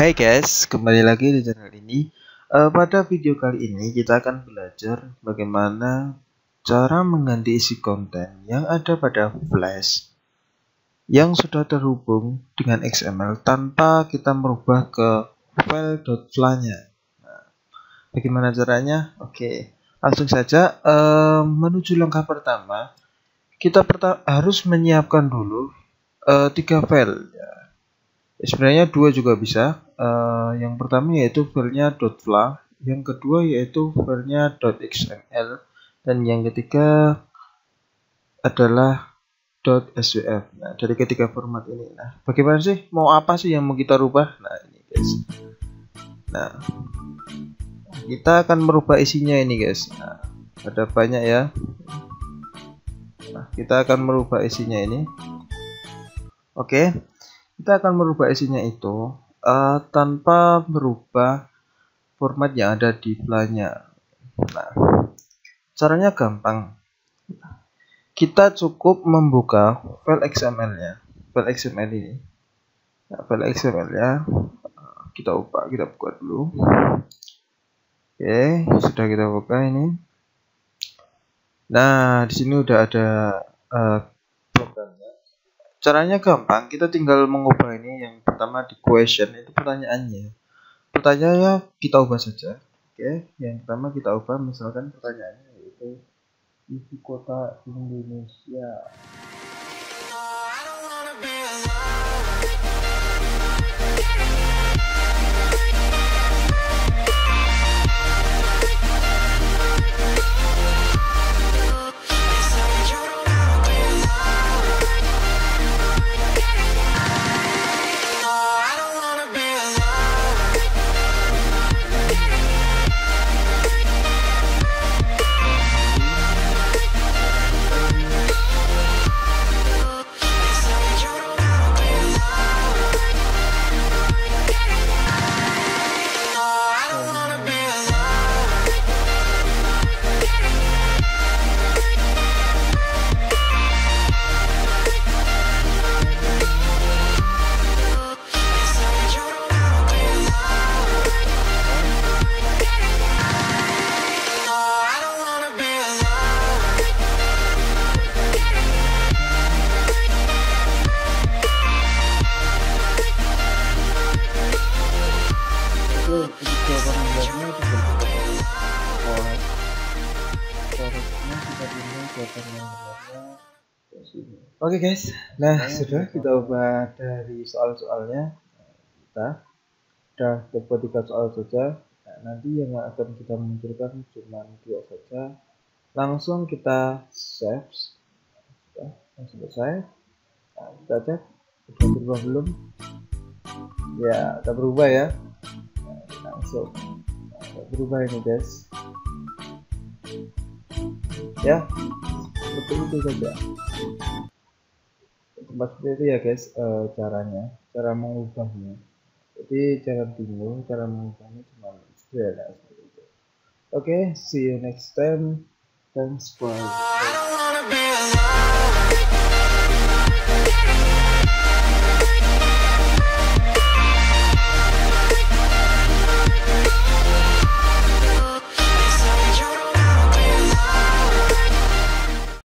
Hai guys, kembali lagi di channel ini. Uh, pada video kali ini kita akan belajar bagaimana cara mengganti isi konten yang ada pada Flash yang sudah terhubung dengan XML tanpa kita merubah ke file.fla-nya. Nah, bagaimana caranya? Oke, langsung saja uh, menuju langkah pertama. Kita perta harus menyiapkan dulu uh, tiga file sebenarnya dua juga bisa uh, yang pertama yaitu filenya .fla yang kedua yaitu filenya .xml dan yang ketiga adalah .svf nah dari ketiga format ini. Nah bagaimana sih? Mau apa sih yang mau kita rubah? Nah ini guys. Nah kita akan merubah isinya ini guys. Nah ada banyak ya. Nah kita akan merubah isinya ini. Oke okay kita akan merubah isinya itu uh, tanpa merubah format yang ada di filenya. Nah, caranya gampang. Kita cukup membuka file XML-nya, file XML ini. Nah, file XML-nya kita ubah, kita buka dulu. Oke, sudah kita buka ini. Nah, di sini udah ada uh, Caranya gampang, kita tinggal mengubah ini yang pertama di question itu pertanyaannya. Pertanyaannya kita ubah saja. Oke, yang pertama kita ubah misalkan pertanyaannya yaitu ibu kota Indonesia. Oke okay guys, nah sudah kita ubah dari soal-soalnya kita sudah dapat tiga soal saja. Nah, nanti yang akan kita munculkan cuma dua saja. Langsung kita save, sudah langsung selesai. Nah, kita cek sudah berubah belum? Ya, sudah berubah ya. Nah, berubah ini guys. Ya, seperti itu saja seperti itu ya guys e, caranya cara mengubahnya. Jadi jangan bingung cara mengubahnya cuma sederhana seperti itu. Oke okay, see you next time. Thanks for